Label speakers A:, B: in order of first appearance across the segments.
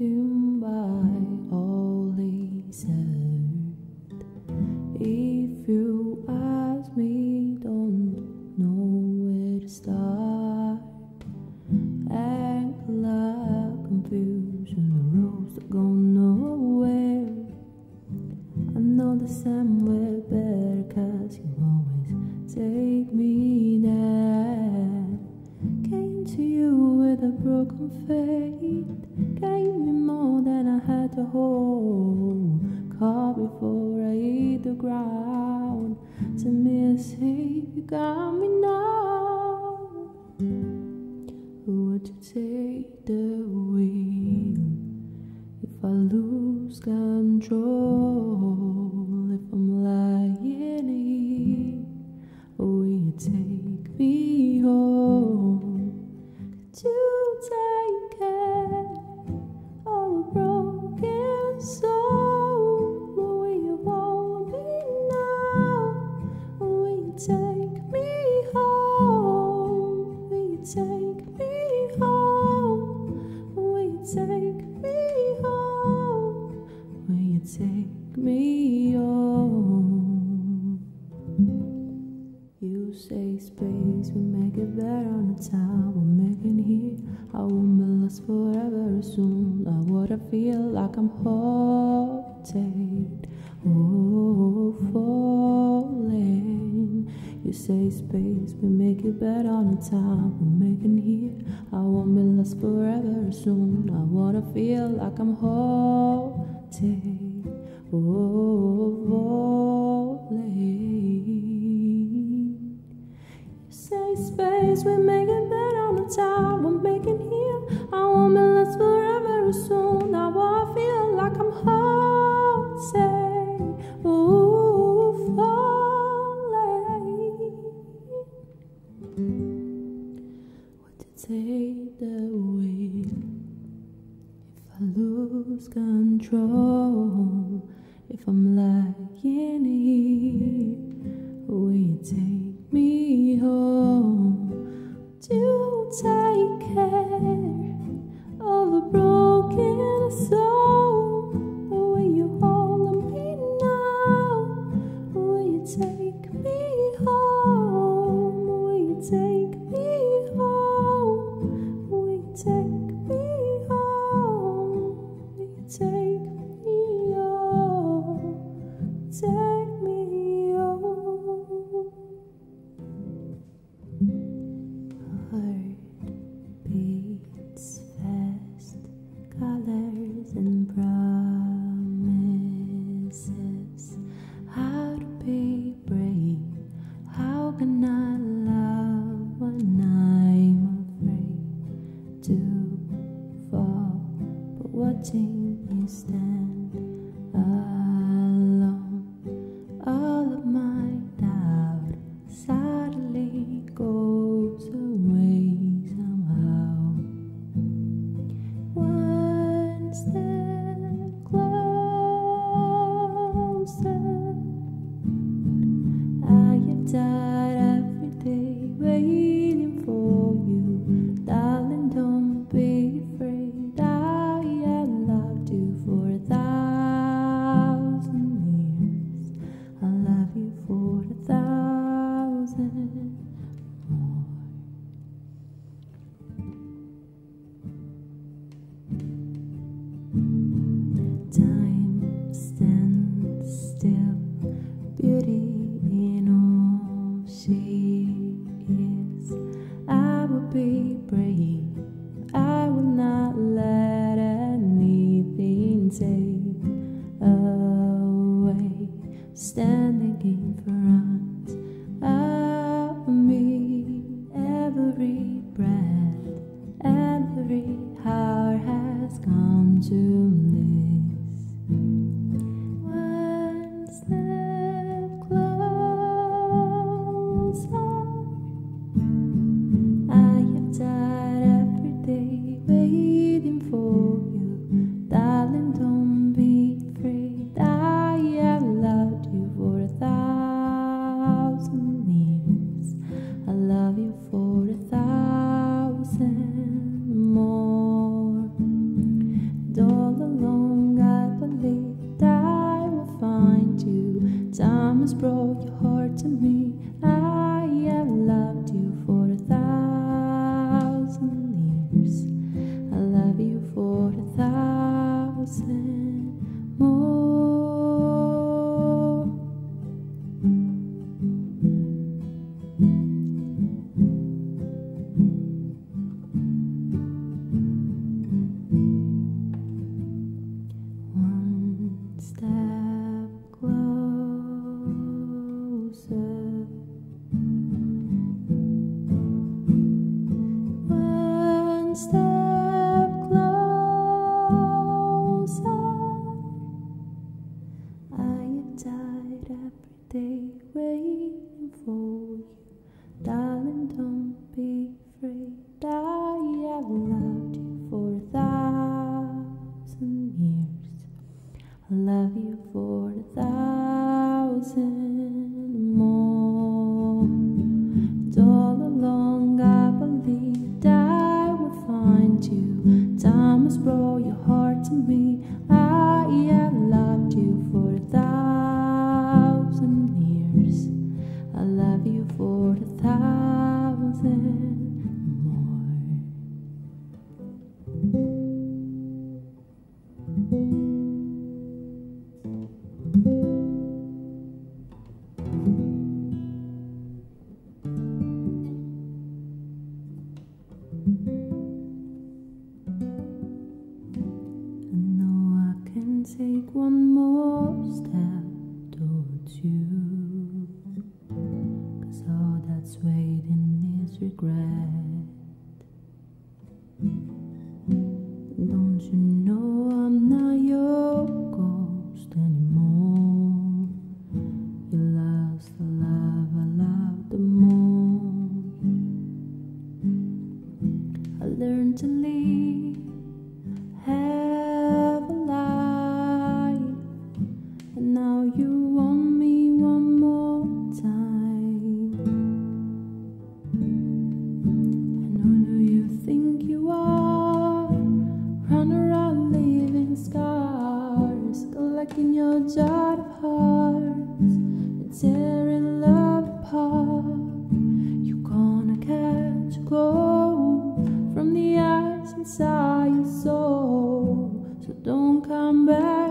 A: by all he said. If you ask me, don't know where to start. Anger, confusion, the roads that go nowhere. I know the way better, cause you always take me there. Came to you with a broken faith, gave me more to hold. Caught before I hit the ground, to me, say you got me now. Who would you take the wheel if I lose control? Take me home? Will you take me home? Will you take me home? Will you take me home? You say space, we make it better on the time we're making here. I won't be lost forever soon. I I feel like I'm haunted. Oh, falling. You say space, we make it better on the time we're making here. I won't be lost forever soon. I wanna feel like I'm haunted. Oh, Would you take the wheel if I lose control? If I'm lying here, will you take me home? To take care of a broken soul. To fall? But watching you stand take one more. inside your soul. So don't come back.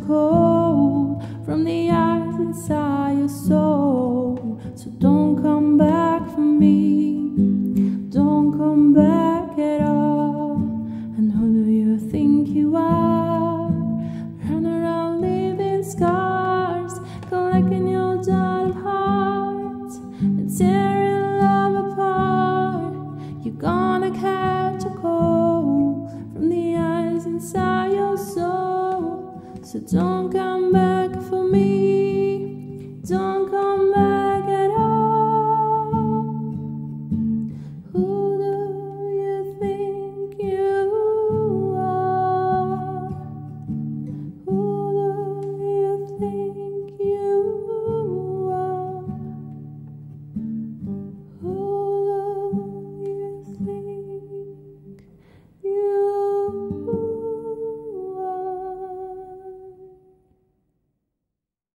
A: cold from the eyes inside your soul. So don't come back for me. Don't